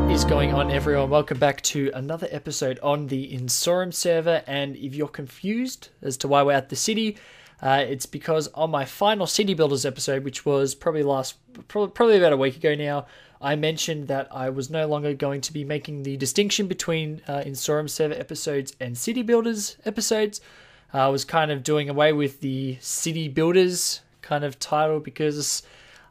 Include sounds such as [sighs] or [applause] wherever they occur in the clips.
What is going on, everyone? Welcome back to another episode on the Insorum server. And if you're confused as to why we're at the city, uh, it's because on my final City Builders episode, which was probably last, probably about a week ago now, I mentioned that I was no longer going to be making the distinction between uh, Insorum server episodes and City Builders episodes. Uh, I was kind of doing away with the City Builders kind of title because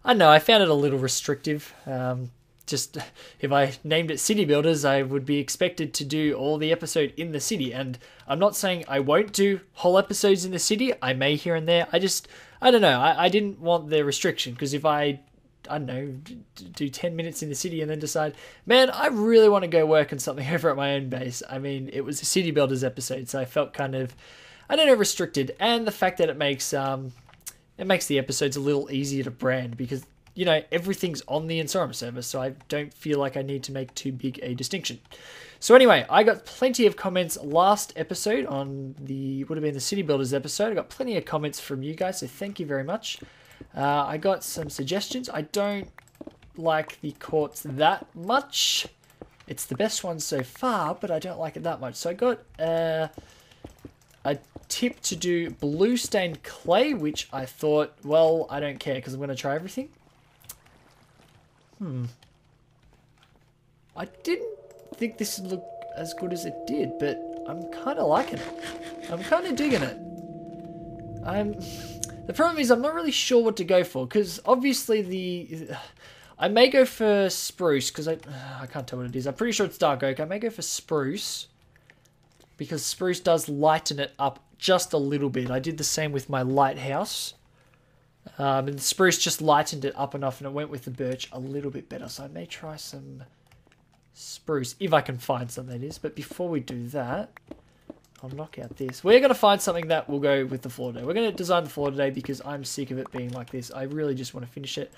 I know I found it a little restrictive. Um, just if I named it City Builders, I would be expected to do all the episode in the city. And I'm not saying I won't do whole episodes in the city. I may here and there. I just I don't know. I, I didn't want the restriction because if I I don't know, do 10 minutes in the city and then decide, man, I really want to go work on something [laughs] over at my own base. I mean, it was a City Builders episode, so I felt kind of, I don't know, restricted. And the fact that it makes, um, it makes the episodes a little easier to brand because, you know, everything's on the Insorum server, so I don't feel like I need to make too big a distinction. So anyway, I got plenty of comments last episode on the, would have been the City Builders episode. I got plenty of comments from you guys, so thank you very much. Uh, I got some suggestions. I don't like the quartz that much. It's the best one so far, but I don't like it that much. So I got uh, a tip to do blue stained clay, which I thought, well, I don't care because I'm going to try everything. Hmm. I didn't think this would look as good as it did, but I'm kind of liking it. I'm kind of digging it. I'm... The problem is I'm not really sure what to go for because obviously the I may go for spruce because I I can't tell what it is. I'm pretty sure it's dark oak. I may go for spruce because spruce does lighten it up just a little bit. I did the same with my lighthouse. Um, and the spruce just lightened it up enough and it went with the birch a little bit better. So I may try some spruce if I can find some that is. But before we do that, I'll knock out this. We're going to find something that will go with the floor today. We're going to design the floor today because I'm sick of it being like this. I really just want to finish it.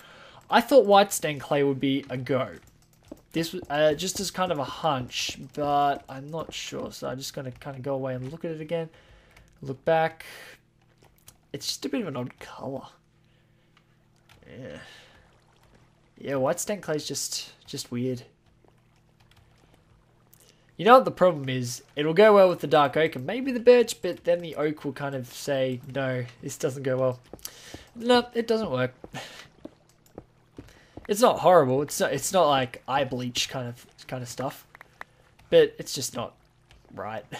I thought white stained clay would be a go. This was uh, just as kind of a hunch, but I'm not sure. So I'm just going to kind of go away and look at it again. Look back. It's just a bit of an odd color. Yeah. Yeah, white stained clay is just, just weird. You know what the problem is? It'll go well with the dark oak and maybe the birch, but then the oak will kind of say, no, this doesn't go well. No, it doesn't work. It's not horrible. It's not, it's not like eye bleach kind of kind of stuff, but it's just not right. [laughs]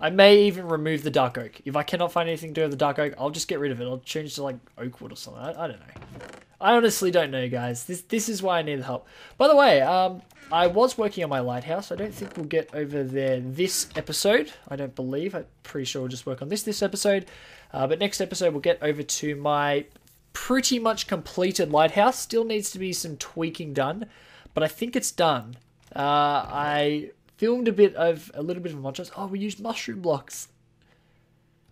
I may even remove the dark oak. If I cannot find anything to do with the dark oak, I'll just get rid of it. I'll change to like oak wood or something. I, I don't know. I honestly don't know, guys. This this is why I need the help. By the way, um, I was working on my lighthouse. I don't think we'll get over there this episode. I don't believe. I'm pretty sure we'll just work on this this episode. Uh, but next episode we'll get over to my pretty much completed lighthouse. Still needs to be some tweaking done, but I think it's done. Uh, I filmed a bit of a little bit of montage. Oh, we used mushroom blocks.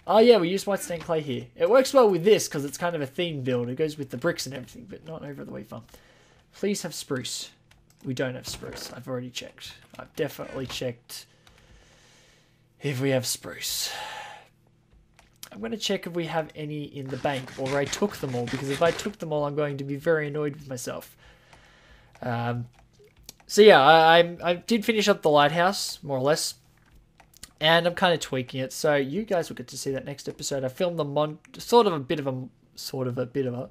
Oh yeah, we use white stained clay here. It works well with this because it's kind of a theme build. It goes with the bricks and everything, but not over the wheat farm. Please have spruce. We don't have spruce. I've already checked. I've definitely checked if we have spruce. I'm going to check if we have any in the bank or I took them all because if I took them all, I'm going to be very annoyed with myself. Um, so yeah, I, I, did finish up the lighthouse, more or less and I'm kind of tweaking it. So you guys will get to see that next episode. I filmed the mon sort of a bit of a sort of a bit of a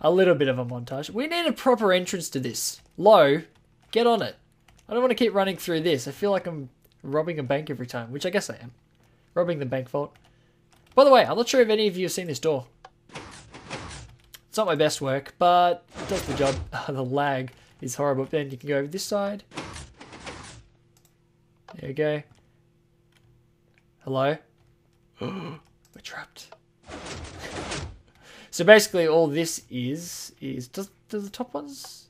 a little bit of a montage. We need a proper entrance to this. Low, get on it. I don't want to keep running through this. I feel like I'm robbing a bank every time, which I guess I am. Robbing the bank vault. By the way, I'm not sure if any of you have seen this door. It's not my best work, but it does the job. [laughs] the lag is horrible. Then you can go over this side. There you go. Hello? [gasps] We're trapped. [laughs] so basically all this is, is, does, does the top ones?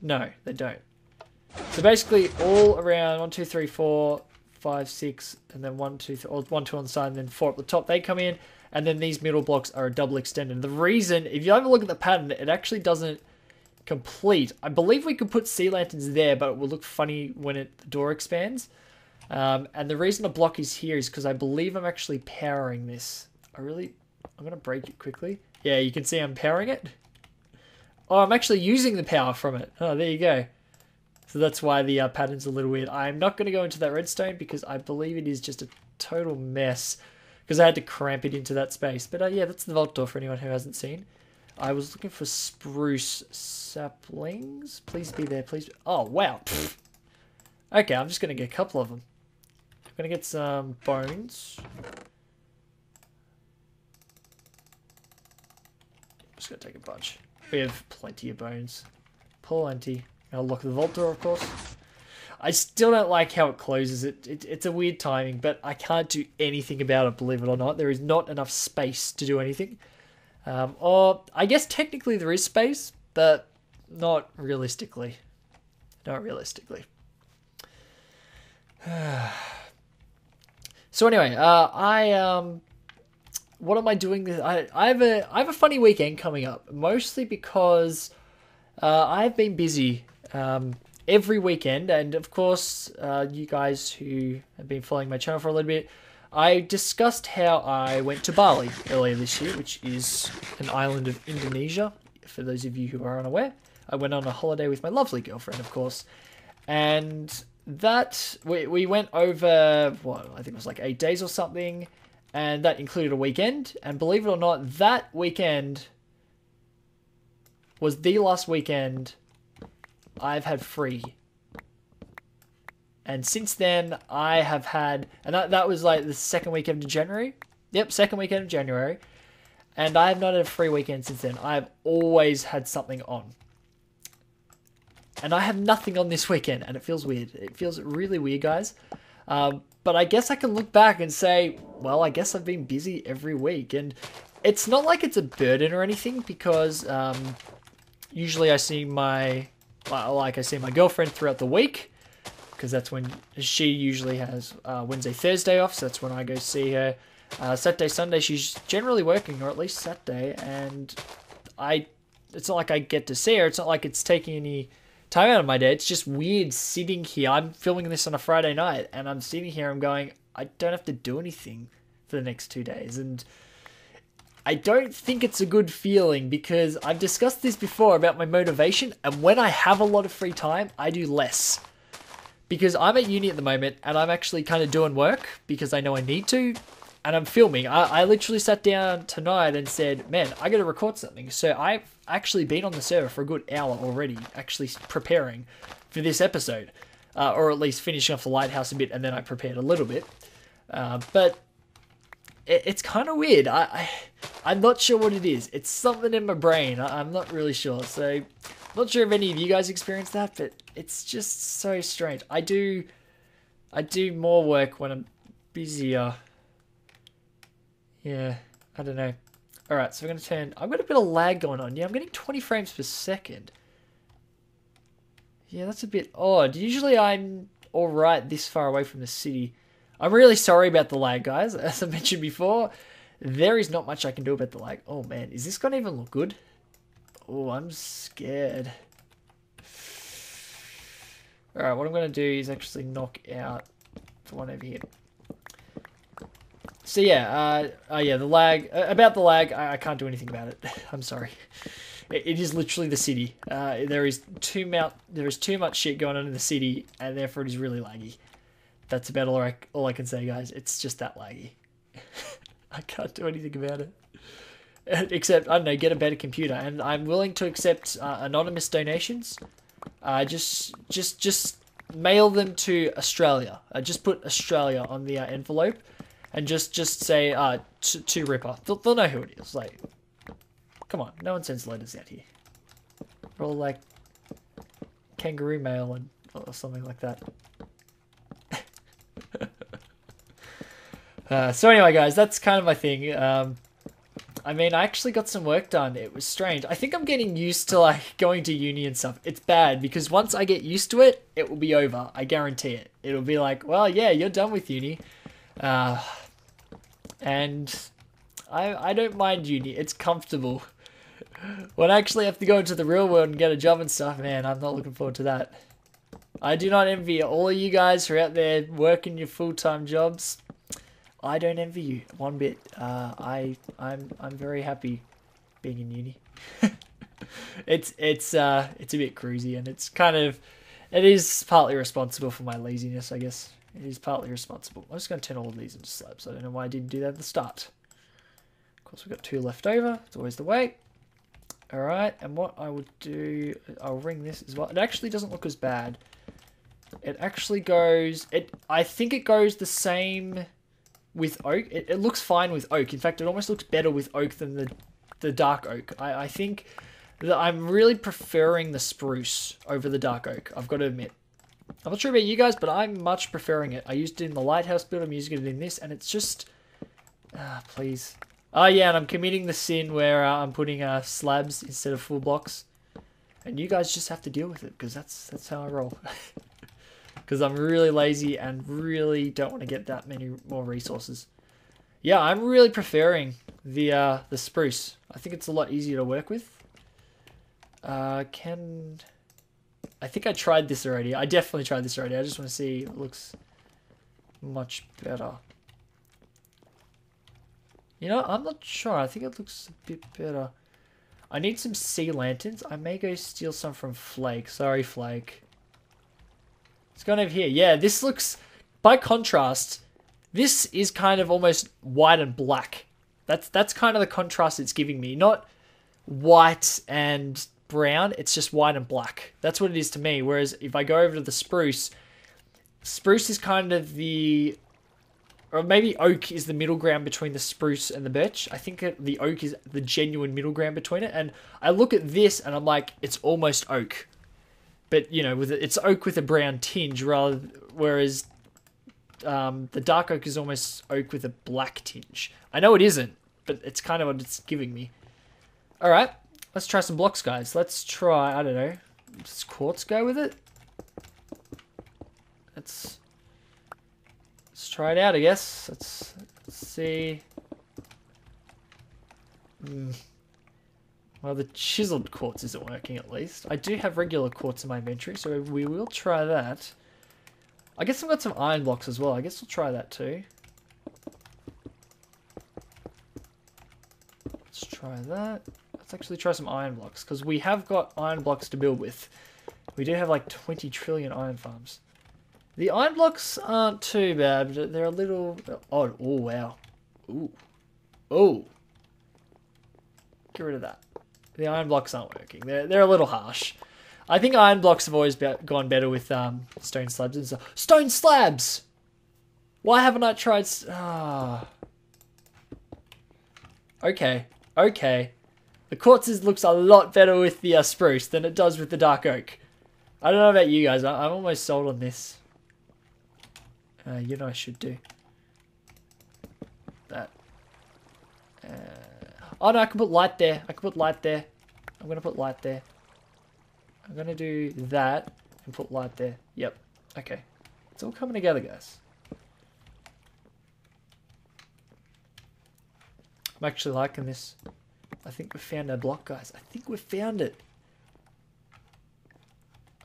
No, they don't. So basically all around one, two, three, four, five, six, and then one, two, or one, two on the side, and then four at the top, they come in, and then these middle blocks are a double extended. The reason, if you have a look at the pattern, it actually doesn't complete. I believe we could put sea lanterns there, but it will look funny when it the door expands. Um, and the reason the block is here is because I believe I'm actually powering this. I really, I'm going to break it quickly. Yeah, you can see I'm powering it. Oh, I'm actually using the power from it. Oh, there you go. So that's why the uh, pattern's a little weird. I'm not going to go into that redstone because I believe it is just a total mess because I had to cramp it into that space. But uh, yeah, that's the vault door for anyone who hasn't seen. I was looking for spruce saplings. Please be there, please. Oh, wow. Okay, I'm just going to get a couple of them. I'm going to get some bones. Just going to take a bunch. We have plenty of bones. Plenty. I'll lock the vault door, of course. I still don't like how it closes. It, it, It's a weird timing, but I can't do anything about it, believe it or not. There is not enough space to do anything. Um, or, I guess technically there is space, but not realistically. Not realistically. [sighs] so anyway, uh, I um, what am I doing? This I I have a I have a funny weekend coming up, mostly because uh, I've been busy um, every weekend, and of course, uh, you guys who have been following my channel for a little bit, I discussed how I went to Bali earlier this year, which is an island of Indonesia. For those of you who are unaware, I went on a holiday with my lovely girlfriend, of course, and that we we went over what I think it was like eight days or something, and that included a weekend. And believe it or not, that weekend was the last weekend I've had free. And since then, I have had, and that, that was like the second weekend of January. Yep, second weekend of January. And I have not had a free weekend since then. I've always had something on. And I have nothing on this weekend, and it feels weird. It feels really weird, guys. Um, but I guess I can look back and say, well, I guess I've been busy every week. And it's not like it's a burden or anything because um, usually I see my, like I see my girlfriend throughout the week because that's when she usually has uh, Wednesday, Thursday off. So that's when I go see her. Uh, Saturday, Sunday, she's generally working, or at least Saturday, and I. It's not like I get to see her. It's not like it's taking any time out of my day. It's just weird sitting here. I'm filming this on a Friday night, and I'm sitting here. I'm going. I don't have to do anything for the next two days, and I don't think it's a good feeling because I've discussed this before about my motivation, and when I have a lot of free time, I do less. Because I'm at uni at the moment, and I'm actually kind of doing work because I know I need to, and I'm filming. I, I literally sat down tonight and said, man, I got to record something. So I've actually been on the server for a good hour already, actually preparing for this episode, uh, or at least finishing off the lighthouse a bit, and then I prepared a little bit. Uh, but it, it's kind of weird. I, I am not sure what it is. It's something in my brain. I, I'm not really sure. So, not sure if any of you guys experience that, but it's just so strange. I do, I do more work when I'm busier. Yeah, I don't know. All right, so we're gonna turn. I've got a bit of lag going on. Yeah, I'm getting 20 frames per second. Yeah, that's a bit odd. Usually I'm all right this far away from the city. I'm really sorry about the lag, guys. [laughs] As I mentioned before, there is not much I can do about the lag. Oh man, is this gonna even look good? Oh, I'm scared. Alright, what I'm gonna do is actually knock out the one over here. So yeah, uh, uh, yeah, the lag, uh, about the lag, I, I, can't do anything about it. [laughs] I'm sorry. It, it is literally the city. Uh, there is too much, there is too much shit going on in the city, and therefore it is really laggy. That's about all I, all I can say, guys. It's just that laggy. [laughs] I can't do anything about it. [laughs] Except, I don't know, get a better computer. And I'm willing to accept uh, anonymous donations. Uh, just, just, just mail them to Australia. Uh, just put Australia on the uh, envelope. And just, just say, uh, to, to Ripper. They'll, they'll know who it is. Like, come on. No one sends letters out here. We're all like kangaroo mail and or something like that. [laughs] Uh, so anyway, guys, that's kind of my thing. Um, I mean, I actually got some work done. It was strange. I think I'm getting used to like [laughs] going to uni and stuff. It's bad because once I get used to it, it will be over. I guarantee it. It'll be like, well, yeah, you're done with uni, uh, and I I don't mind uni. It's comfortable. [laughs] When I actually have to go into the real world and get a job and stuff, man, I'm not looking forward to that. I do not envy all of you guys who are out there working your full time jobs. I don't envy you one bit. Uh, I I'm I'm very happy being in uni. [laughs] it's it's uh it's a bit cruisy and it's kind of it is partly responsible for my laziness, I guess. It is partly responsible. I'm just going to turn all of these into slabs. I don't know why I didn't do that at the start. Of course, we've got two left over. It's always the way. All right, and what I would do, I'll ring this as well. It actually doesn't look as bad. It actually goes, it. I think it goes the same with oak. It, it looks fine with oak. In fact, it almost looks better with oak than the, the dark oak. I, I think that I'm really preferring the spruce over the dark oak. I've got to admit. I'm not sure about you guys, but I'm much preferring it. I used it in the lighthouse build. I'm using it in this, and it's just, ah, please. Oh yeah, and I'm committing the sin where uh, I'm putting uh, slabs instead of full blocks, and you guys just have to deal with it because that's that's how I roll. [laughs] Because I'm really lazy and really don't want to get that many more resources. Yeah, I'm really preferring the uh, the spruce. I think it's a lot easier to work with. Uh, can I think I tried this already. I definitely tried this already. I just want to see it looks much better. You know, I'm not sure. I think it looks a bit better. I need some sea lanterns. I may go steal some from Flake. Sorry, Flake. It's going over here. Yeah, this looks... By contrast, this is kind of almost white and black. That's that's kind of the contrast it's giving me. Not white and brown. It's just white and black. That's what it is to me. Whereas if I go over to the spruce, spruce is kind of the or maybe oak is the middle ground between the spruce and the birch. I think the oak is the genuine middle ground between it. And I look at this and I'm like, it's almost oak, but you know, with it, it's oak with a brown tinge, rather whereas um, the dark oak is almost oak with a black tinge. I know it isn't, but it's kind of what it's giving me. All right, let's try some blocks, guys. Let's try. I don't know. Does quartz go with it? Let's Let's try it out, I guess. Let's, let's see. Hmm. Well, the chiseled quartz isn't working at least. I do have regular quartz in my inventory, so we will try that. I guess I've got some iron blocks as well. I guess we'll try that too. Let's try that. Let's actually try some iron blocks, because we have got iron blocks to build with. We do have like 20 trillion iron farms. The iron blocks aren't too bad, but they're a little odd. Oh, wow. Ooh. Oh. Get rid of that. The iron blocks aren't working. They're, they're a little harsh. I think iron blocks have always be gone better with um, stone slabs and stuff. Stone slabs! Why haven't I tried... Ah. Okay. Okay. The quartz looks a lot better with the uh, spruce than it does with the dark oak. I don't know about you guys. I I'm almost sold on this. Uh, you know I should do. That. Uh, oh no, I can put light there. I can put light there. I'm to put light there. I'm to do that and put light there. Yep. Okay. It's all coming together, guys. I'm actually liking this. I think we found our block, guys. I think we found it.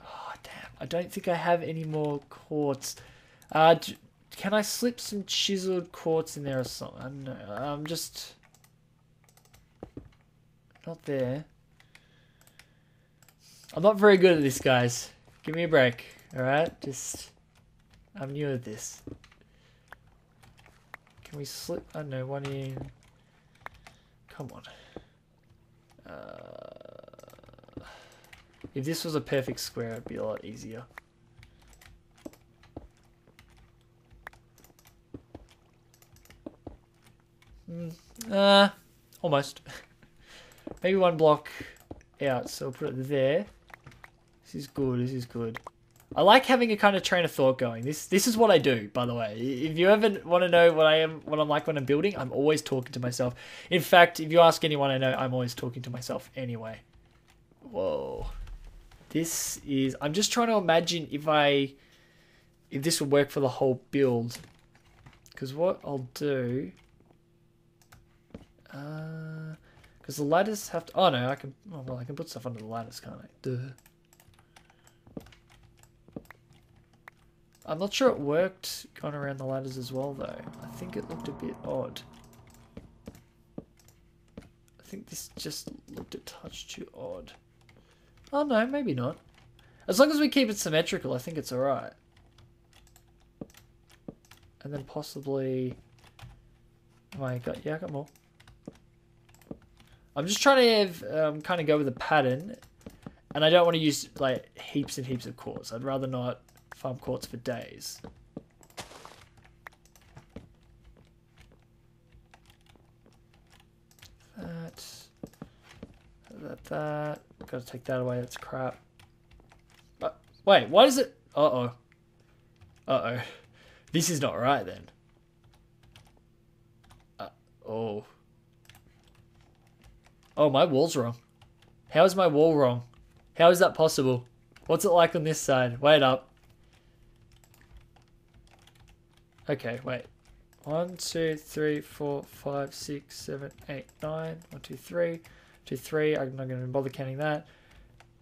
Oh, damn. I don't think I have any more quartz. Uh, can I slip some chiseled quartz in there or something? I don't know. I'm just... Not there. I'm not very good at this, guys. Give me a break, alright? Just... I'm new at this. Can we slip... I don't know, one in... Come on. Uh, if this was a perfect square, it'd be a lot easier. Mm, uh, almost. [laughs] Maybe one block out, so we'll put it there. This is good, this is good. I like having a kind of train of thought going. This this is what I do, by the way. If you ever want to know what I am, what I'm like when I'm building, I'm always talking to myself. In fact, if you ask anyone I know, I'm always talking to myself anyway. Whoa. This is... I'm just trying to imagine if I... If this would work for the whole build. Because what I'll do uh, because the ladders have to. Oh no, I can. Oh, well, I can put stuff under the ladders, can't I? Duh. I'm not sure it worked going around the ladders as well, though. I think it looked a bit odd. I think this just looked a touch too odd. Oh no, maybe not. As long as we keep it symmetrical, I think it's alright. And then possibly... Oh, I got... Yeah, I got more. I'm just trying to have, um, kind of go with a pattern. And I don't want to use, like, heaps and heaps of quartz. I'd rather not farm quartz for days. That. That, that. Gotta take that away, that's crap. But, wait, why does it... Uh-oh. Uh-oh. This is not right, then. Uh, oh. Oh, my wall's wrong. How is my wall wrong? How is that possible? What's it like on this side? Wait up. Okay, wait. One, two, three, four, five, six, seven, eight, nine. One, two, three. Two, three. I'm not going to bother counting that.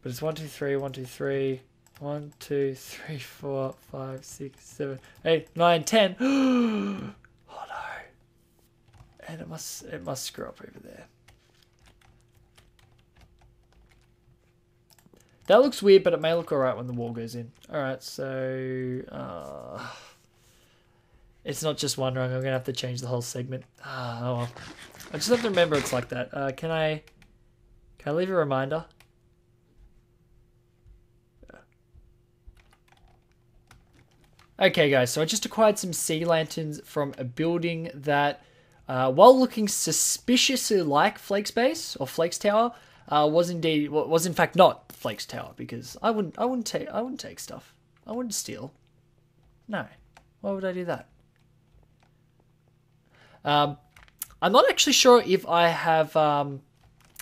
But it's one, two, three, one, two, three. One, two, [laughs] three, four, five, six, seven, eight, nine, ten. [gasps] oh no. And it must it must screw up over there. That looks weird, but it may look alright when the wall goes in. Alright, so... Uh, it's not just one rung. I'm going to have to change the whole segment. Ah, oh well. I just have to remember it's like that. Uh, can I... Can I leave a reminder? Okay, guys, so I just acquired some sea lanterns from a building that, uh, while looking suspiciously like Flake's base or Flake's tower, uh, was indeed was in fact not Flake's tower because I wouldn't I wouldn't take I wouldn't take stuff. I wouldn't steal. No, why would I do that? Um, I'm not actually sure if I have um,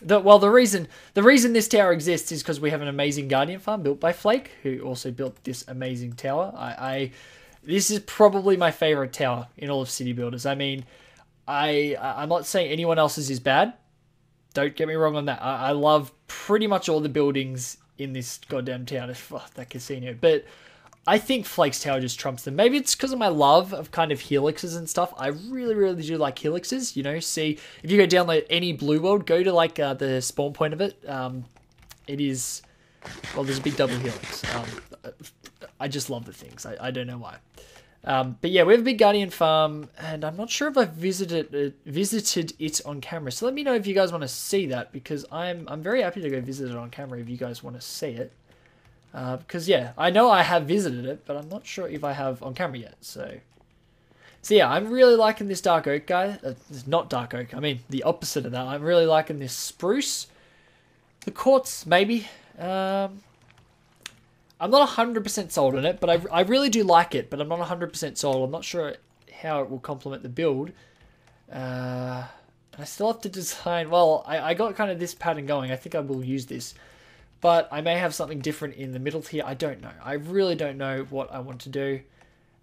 the well the reason the reason this tower exists is because we have an amazing guardian farm built by Flake who also built this amazing tower. I, I this is probably my favorite tower in all of City Builders. I mean, I I'm not saying anyone else's is bad. Don't get me wrong on that. I, I love pretty much all the buildings in this goddamn town. Oh, that casino, but I think Flake's Tower just trumps them. Maybe it's because of my love of kind of helixes and stuff. I really, really do like helixes. You know, see if you go download any Blue World, go to like uh, the spawn point of it. Um, it is well, there's a big double helix. Um, I just love the things. I, I don't know why. Um, but yeah, we have a big Guardian farm, and I'm not sure if I've visited it, visited it on camera. So let me know if you guys want to see that, because I'm I'm very happy to go visit it on camera if you guys want to see it. Uh, because yeah, I know I have visited it, but I'm not sure if I have on camera yet. So, so yeah, I'm really liking this dark oak guy. Uh, it's not dark oak. I mean the opposite of that. I'm really liking this spruce. The quartz, maybe. Um, I'm not 100% sold on it, but I, I really do like it, but I'm not 100% sold. I'm not sure how it will complement the build. Uh, I still have to [laughs] design, well, I, I got kind of this pattern going. I think I will use this. But I may have something different in the middle here. I don't know. I really don't know what I want to do.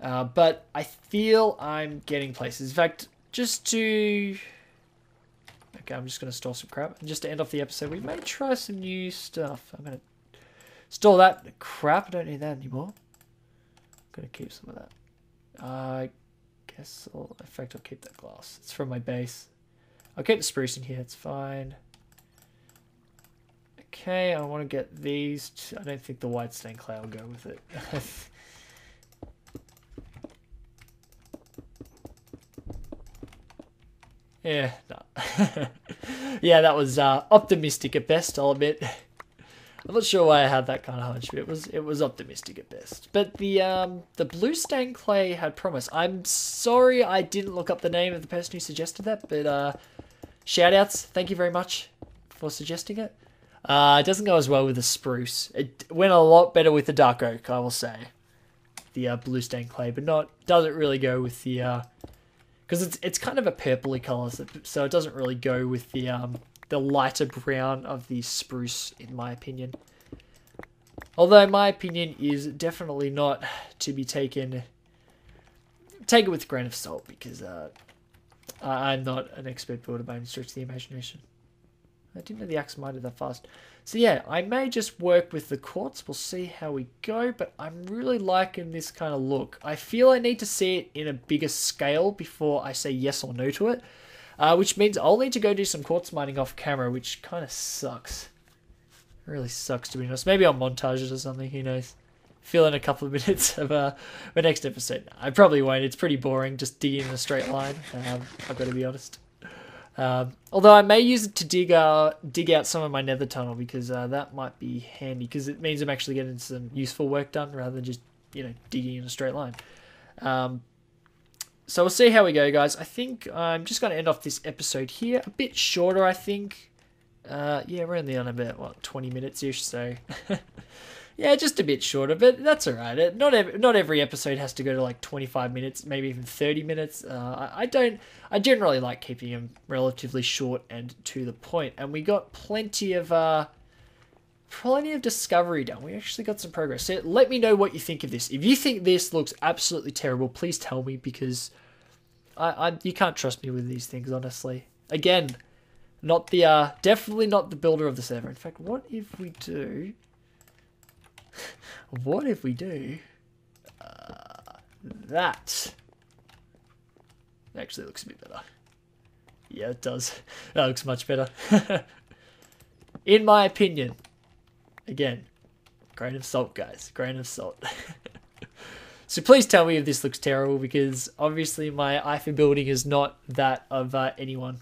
Uh, but I feel I'm getting places. In fact, just to... Okay, I'm just going to store some crap. And just to end off the episode, we may try some new stuff. I'm going to Store that crap. I don't need that anymore. I'm gonna keep some of that. I guess I'll, in fact, I'll keep that glass. It's from my base. I'll keep the spruce in here. It's fine. Okay, I want to get these. I don't think the white stained clay will go with it. [laughs] yeah, no. [laughs] yeah, that was uh, optimistic at best, I'll admit. I'm not sure why I had that kind of hunch, but it was it was optimistic at best. But the um the blue stain clay had promise. I'm sorry I didn't look up the name of the person who suggested that, but uh shout outs, thank you very much for suggesting it. Uh, it doesn't go as well with the spruce. It went a lot better with the dark oak, I will say. The uh, blue stain clay, but not doesn't really go with the because uh, it's it's kind of a purpley color, so, so it doesn't really go with the um the lighter brown of the spruce, in my opinion. Although my opinion is definitely not to be taken take it with a grain of salt because uh, I'm not an expert builder by any stretch of the imagination. I didn't know the axe minded that fast. So yeah, I may just work with the quartz. We'll see how we go, but I'm really liking this kind of look. I feel I need to see it in a bigger scale before I say yes or no to it. Uh, which means I'll need to go do some quartz mining off camera, which kind of sucks. Really sucks to be honest. Maybe I'll montage it or something. Who knows? Fill in a couple of [laughs] minutes of uh, the next episode. I probably won't. It's pretty boring, just digging in a straight line. Um, I've got to be honest. Um, although I may use it to dig out dig out some of my nether tunnel because uh, that might be handy because it means I'm actually getting some useful work done rather than just you know digging in a straight line. Um, so we'll see how we go, guys. I think I'm just going to end off this episode here. A bit shorter, I think. Uh, yeah, we're only on about what 20 minutes ish, so [laughs] yeah, just a bit shorter, but that's all right. Not every, not every episode has to go to like 25 minutes, maybe even 30 minutes. Uh, I, I don't. I generally like keeping them relatively short and to the point. point, and we got plenty of uh, plenty of discovery done. We actually got some progress. So let me know what you think of this. If you think this looks absolutely terrible, please tell me because I, I you can't trust me with these things, honestly. Again, not the uh, definitely not the builder of the server. In fact, what if we do? [laughs] what if we do uh, that? Actually, looks a bit better. Yeah, it does. [laughs] That looks much better. [laughs] In my opinion, again, grain of salt, guys. Grain of salt. [laughs] so please tell me if this looks terrible because obviously my IFA building is not that of uh, anyone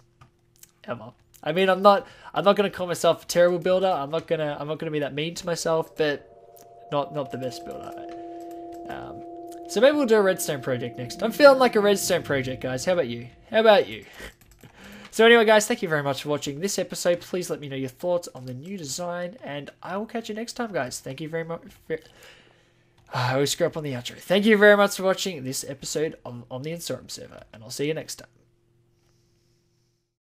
ever. I mean, I'm not. I'm not gonna call myself a terrible builder. I'm not gonna. I'm not gonna be that mean to myself, but not not the best builder. Um, so maybe we'll do a redstone project next. I'm feeling like a redstone project, guys. How about you? How about you? So anyway, guys, thank you very much for watching this episode. Please let me know your thoughts on the new design, and I will catch you next time, guys. Thank you very much. For... Ah, I always screw up on the outro. Thank you very much for watching this episode on, on the Insorum server, and I'll see you next time.